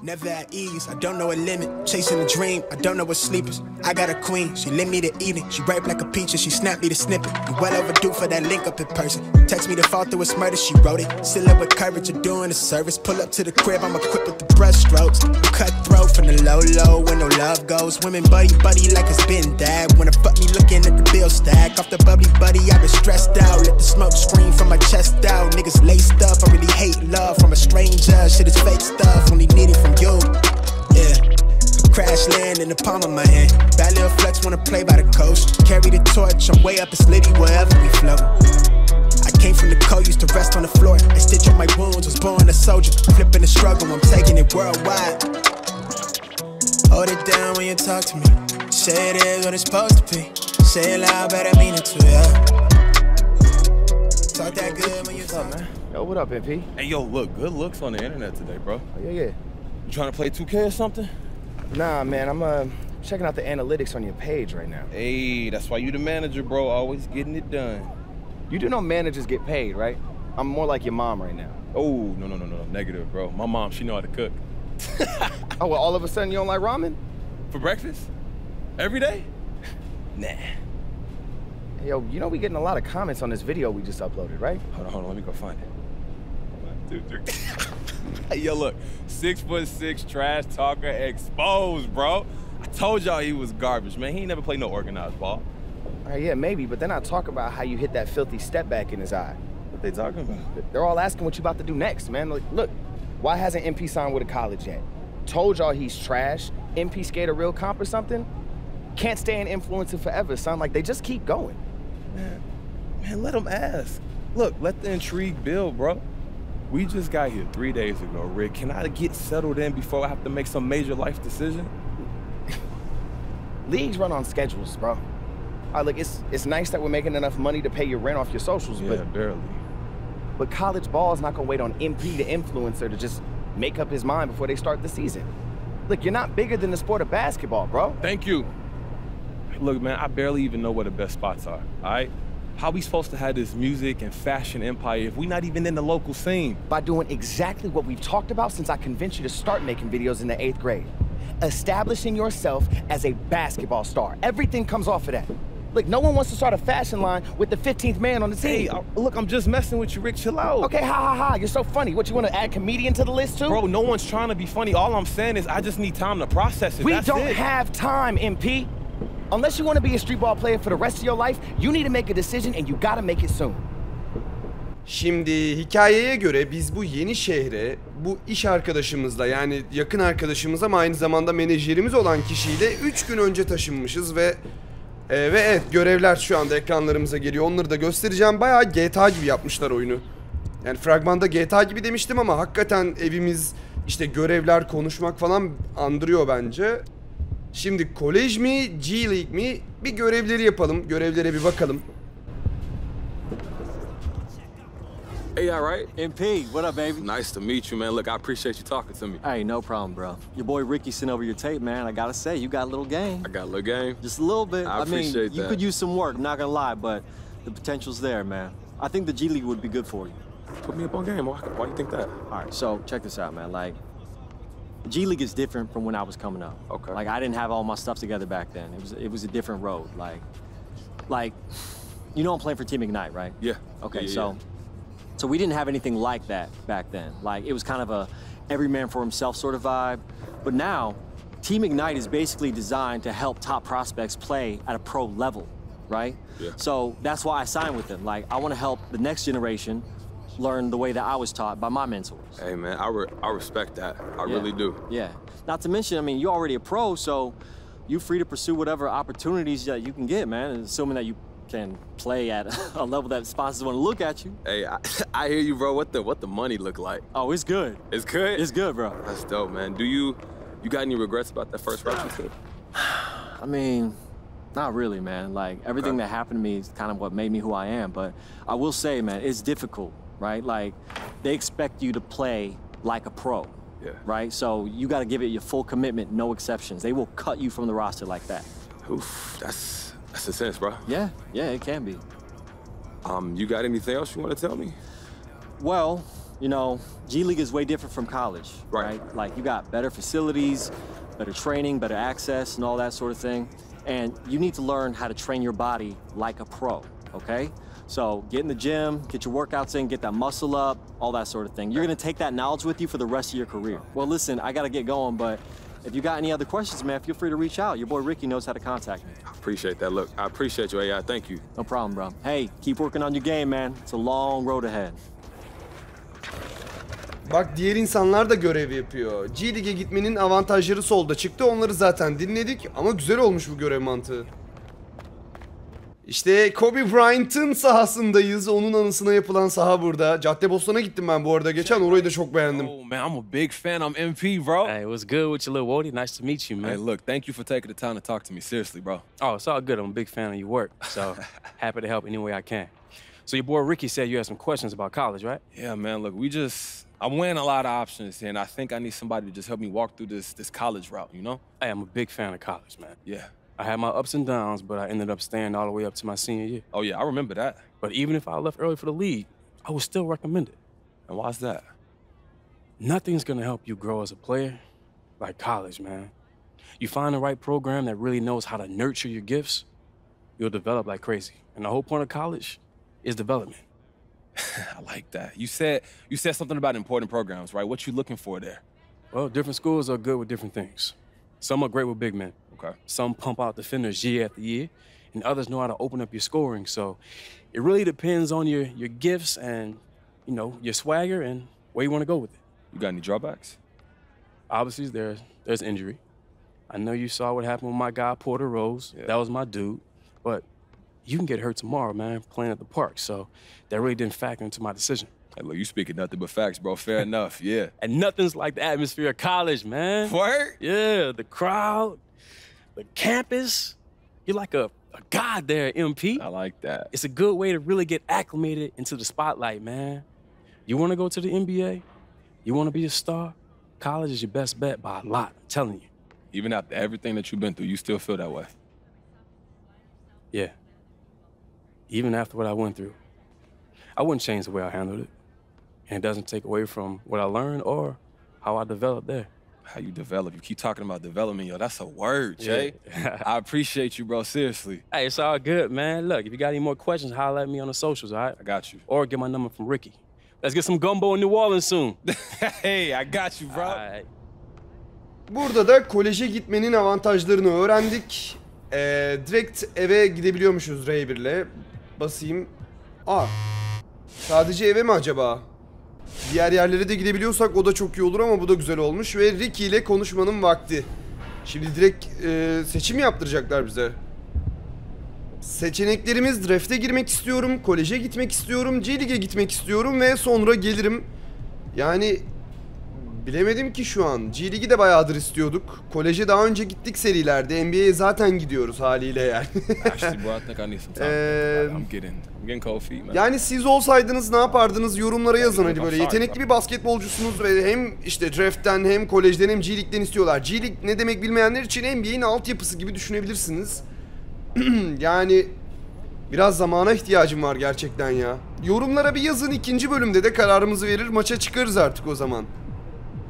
Never at ease, I don't know a limit. Chasing a dream, I don't know what sleepers. I got a queen, she lit me the evening. She ripe like a peach and she snapped me the snippet. You well overdue for that link up in person. Text me to fall through a murder, she wrote it. Still up with courage, you're doing a service. Pull up to the crib, I'm equipped with the brushstrokes. Cutthroat from the low low, where no love goes. Women buddy buddy like it's been that. Wanna fuck me looking at the bill stack. Off the bubbly buddy, i been stressed out. Let the smoke scream from my chest out. Niggas laced up, I really hate love from a stranger. Shit is fake stuff, only needed. Yeah. Crash land in the palm of my hand. Bad little flex wanna play by the coast. Carry the torch, I'm way up, it's litty wherever we flow. I came from the cold, used to rest on the floor. I stitch up my wounds, was born a soldier. Flipping the struggle, I'm taking it worldwide. Hold it down when you talk to me. Say it is what it's supposed to be. Say it loud, but I mean it too, yeah. Talk that good when you What's up, talk. man? Yo, what up, MP? Hey, yo, look, good looks on the internet today, bro. Oh, yeah, yeah. You trying to play 2K or something? Nah, man, I'm uh, checking out the analytics on your page right now. Hey, that's why you the manager, bro. Always getting it done. You do know managers get paid, right? I'm more like your mom right now. Oh, no, no, no, no, negative, bro. My mom, she know how to cook. Oh, well, all of a sudden you don't like ramen? For breakfast? Every day? Nah. Yo, you know we getting a lot of comments on this video we just uploaded, right? Hold on, hold on, let me go find it. One, two, three. yo, look, six foot six trash talker exposed, bro. I told y'all he was garbage, man. He ain't never played no organized ball. All right, yeah, maybe, but then I talk about how you hit that filthy step back in his eye. What they talking about? They're all asking what you about to do next, man. Like, look, why hasn't MP signed with a college yet? Told y'all he's trash. MP skate a real comp or something? Can't stay an influencer forever, son. Like, they just keep going. Man, man, let them ask. Look, let the intrigue build, bro. We just got here three days ago, Rick. Can I get settled in before I have to make some major life decision? Leagues run on schedules, bro. Right, look, it's it's nice that we're making enough money to pay your rent off your socials, Yeah, but barely. but college ball is not gonna wait on MP to influencer to just make up his mind before they start the season. Look, you're not bigger than the sport of basketball, bro. Thank you. Look, man, I barely even know where the best spots are, all right? How we supposed to have this music and fashion empire if we not even in the local scene? By doing exactly what we've talked about since I convinced you to start making videos in the eighth grade. Establishing yourself as a basketball star. Everything comes off of that. Look, no one wants to start a fashion line with the 15th man on the team. Hey, uh, look, I'm just messing with you, Rick. Chill out. Okay, ha ha ha. You're so funny. What, you want to add comedian to the list too? Bro, no one's trying to be funny. All I'm saying is I just need time to process it. we That's don't it. have time, MP. Unless you want to be a street ball player for the rest of your life, you need to make a decision and you gotta make it soon. Şimdi hikayeye göre biz bu yeni şehre bu iş arkadaşımızla yani yakın arkadaşımız ama aynı zamanda menajerimiz olan kişiyle 3 gün önce taşınmışız ve e, ve evet görevler şu anda ekranlarımıza geliyor. Onları da göstereceğim. Bayağı GTA gibi yapmışlar oyunu. Yani fragmanda GTA gibi demiştim ama hakikaten evimiz işte görevler konuşmak falan andırıyor bence. Şimdi kolej mi G League mi bir görevleri yapalım. Görevlere bir bakalım. Hey, all right? MP, what up, baby? Nice to meet you, man. Look, I appreciate you talking to me. Hey, no problem, bro. Your boy Ricky sent over your tape, man. I gotta say, you got a little game. I got a little game. Just a little bit. I mean, appreciate you that. could use some work, not gonna lie, but the potential's there, man. I think the G League would be good for you. Put me up on game. Why, why you think that? All right, so check this out, man. Like, the G League is different from when I was coming up. Okay. Like, I didn't have all my stuff together back then. It was it was a different road. Like, like, you know, I'm playing for Team Ignite, right? Yeah. Okay, Yeah, so yeah. so we didn't have anything like that back then. Like it was kind of a every man for himself sort of vibe. But now, Team Ignite is basically designed to help top prospects play at a pro level, right? Yeah. So that's why I signed with them. Like I want to help the next generation learn the way that I was taught by my mentors. Hey, man, I, re- I respect that. I Yeah. really do. Yeah. Not to mention, I mean, you're already a pro, so you're free to pursue whatever opportunities that you can get, man, assuming that you can play at a level that sponsors want to look at you. Hey, I, I hear you, bro. What the what the money look like? Oh, it's good. It's good. It's good, bro. That's dope, man. Do you you got any regrets about that first Russian trip? I mean, not really, man. Like everything Okay. that happened to me is kind of what made me who I am. But I will say, man, it's difficult, right? Like they expect you to play like a pro. Yeah. Right? So you got to give it your full commitment, no exceptions. They will cut you from the roster like that. Oof, that's that's intense, bro. Yeah, yeah, it can be. Um, you got anything else you want to tell me? Well, you know, G League is way different from college, Right. right? Like you got better facilities, better training, better access, and all that sort of thing. And you need to learn how to train your body like a pro, okay? So get in the gym, get your workouts in, get that muscle up, all that sort of thing. You're gonna take that knowledge with you for the rest of your career. Well, listen, I gotta get going, but if you got any other questions, man, feel free to reach out. Your boy Ricky knows how to contact me. I Appreciate that. Look, I appreciate you, AI. Thank you. No problem, bro. Hey, keep working on your game, man. It's a long road ahead. Bak diğer insanlar da görev yapıyor. G League'e gitmenin avantajları solda çıktı. Onları zaten dinledik ama güzel olmuş bu görev mantığı. İşte Kobe Bryant'ın sahasındayız. Onun anısına yapılan saha burada. Caddebostan'a gittim ben bu arada. Geçen orayı da çok beğendim. Oh man, I'm a big fan. I'm MP, bro. Hey, what's good with you, little Wody? Nice to meet you, man. Hey, look, thank you for taking the time to talk to me. Seriously, bro. Oh, it's all good. I'm a big fan of your work, so happy to help any way I can. So your boy Ricky said you had some questions about college, right? Yeah, man. Look, we just I'm weighing a lot of options, and I think I need somebody to just help me walk through this this college route. You know? Hey, I'm a big fan of college, man. Yeah. I had my ups and downs, but I ended up staying all the way up to my senior year. Oh yeah, I remember that. But even if I left early for the league, I would still recommend it. And why's that? Nothing's gonna help you grow as a player like college, man. You find the right program that really knows how to nurture your gifts, you'll develop like crazy. And the whole point of college is development. I like that. You said you said something about important programs, right? What you looking for there? Well, different schools are good with different things. Some are great with big men. Okay. Some pump out defenders year after year, and others know how to open up your scoring. So it really depends on your your gifts and you know your swagger and where you want to go with it. You got any drawbacks? Obviously, there's there's injury. I know you saw what happened with my guy Porter Rose. Yeah. That was my dude, but you can get hurt tomorrow, man, playing at the park. So that really didn't factor into my decision. Hey, look, you speaking nothing but facts, bro. Fair enough. Yeah. And nothing's like the atmosphere of college, man. Word? Yeah, the crowd, the campus. You're like a, a god there, MP. I like that. It's a good way to really get acclimated into the spotlight, man. You want to go to the NBA? You want to be a star? College is your best bet by a lot, I'm telling you. Even after everything that you've been through, you still feel that way. Yeah. Even after what I went through, I wouldn't change the way I handled it. And it doesn't take away from what I learned or how I developed there. How you develop. You keep talking about development, yo. That's a word, Jay. Yeah. I appreciate you, bro. Seriously. Hey, it's all good, man. Look, if you got any more questions, holler at me on the socials, all right? I got you. Or get my number from Ricky. Let's get some gumbo in New Orleans soon. hey, I got you, bro. All right. Burada da koleje gitmenin avantajlarını öğrendik. Ee, direkt eve gidebiliyormuşuz R1'le. Basayım. Aa. Sadece eve mi acaba? Diğer yerlere de gidebiliyorsak o da çok iyi olur ama bu da güzel olmuş. Ve Ricky ile konuşmanın vakti. Şimdi direkt e, seçim yaptıracaklar bize. Seçeneklerimiz draft'e girmek istiyorum, koleje gitmek istiyorum, League'e gitmek istiyorum ve sonra gelirim. Yani bilemedim ki şu an. G League'i de bayağıdır istiyorduk. Koleje daha önce gittik serilerde. NBA'ye zaten gidiyoruz haliyle yani. Yani siz olsaydınız ne yapardınız yorumlara yazın hani böyle yetenekli bir basketbolcusunuz ve hem işte draft'ten hem kolejden hem G League'den istiyorlar. G League ne demek bilmeyenler için NBA'in altyapısı gibi düşünebilirsiniz. yani biraz zamana ihtiyacım var gerçekten ya. Yorumlara bir yazın ikinci bölümde de kararımızı verir maça çıkarız artık o zaman.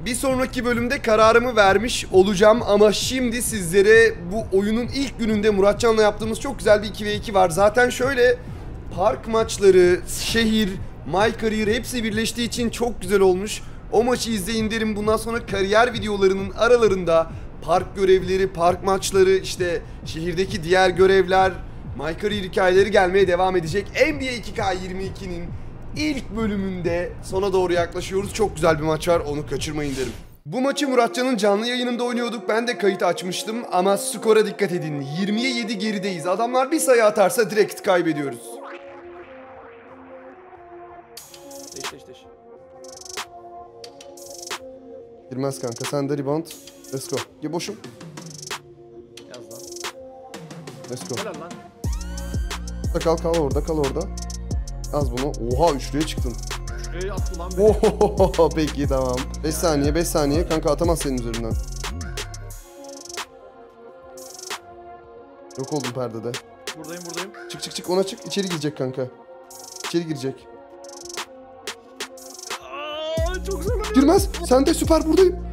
Bir sonraki bölümde kararımı vermiş olacağım ama şimdi sizlere bu oyunun ilk gününde Muratcan'la yaptığımız çok güzel bir 2v2 var. Zaten şöyle park maçları, şehir, my career hepsi birleştiği için çok güzel olmuş. O maçı izleyin derim. Bundan sonra kariyer videolarının aralarında park görevleri, park maçları, işte şehirdeki diğer görevler, my career hikayeleri gelmeye devam edecek. NBA 2K22'nin ilk bölümünde sona doğru yaklaşıyoruz. Çok güzel bir maç var onu kaçırmayın derim. Bu maçı Muratcan'ın canlı yayınında oynuyorduk. Ben de kayıt açmıştım ama skora dikkat edin. 20'ye 7 gerideyiz. Adamlar bir sayı atarsa direkt kaybediyoruz. Değiş değiş değiş. Girmez kanka. Sen de rebound. Let's go. Ge boşum. Yaz lan. Let's go. Helal lan. Kal kal orada kal orada. Az bunu. Oha üçlüye çıktın. Şuraya attı lan Ohohoho peki tamam. 5 saniye 5 saniye kanka atamaz senin üzerinden. Yok oldum perdede. Buradayım buradayım. Çık çık çık ona çık içeri girecek kanka. İçeri girecek. Çok zor. Girmez. Sen de süper buradayım.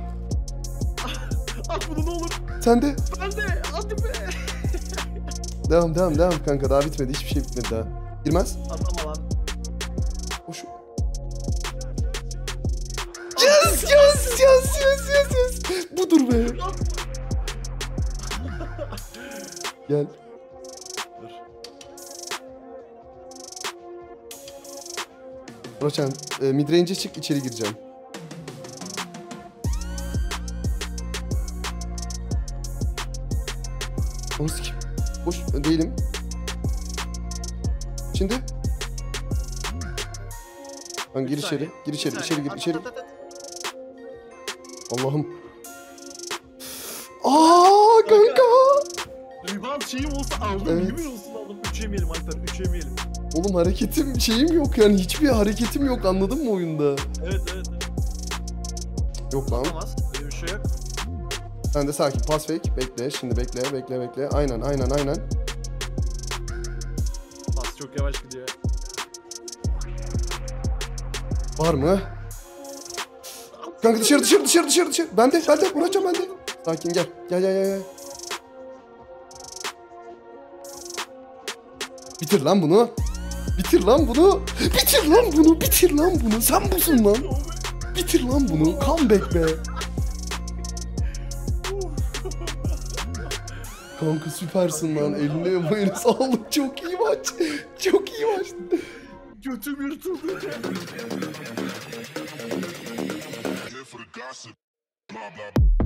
At bunu ne olur. Sen de. Ben de. Hadi be. Devam devam devam kanka daha bitmedi. Hiçbir şey bitmedi daha. Girmez. Atama be. Gel. Dur. Roçan, e, midrange'e çık içeri gireceğim. Onu sikeyim. Boş e, değilim. Şimdi. Lan gir içeri, gir içeri, içeri gir, içeri. Allah'ım. Aa kanka. Rebound şeyim olsa aldım. Evet. Yemin olsun aldım. Üç yemeyelim Alper. Üç yemeyelim. Oğlum hareketim şeyim yok yani hiçbir hareketim yok anladın mı oyunda? Evet evet. evet. Yok lan. Olamaz. Öyle bir şey yok. Sen de sakin pas fake bekle şimdi bekle bekle bekle aynen aynen aynen. Bas çok yavaş gidiyor. Var mı? Kanka dışarı dışarı dışarı dışarı dışarı. Ben de ben de vuracağım ben de. Sakin gel. Gel gel gel. Bitir lan bunu. Bitir lan bunu. Bitir lan bunu. Bitir lan bunu. Sen busun lan. Bitir lan bunu. Comeback be. Kanka süpersin lan. Eline emeğine sağlık. Çok iyi maç. Çok iyi maç. Götüm yırtıldı. Blah blah.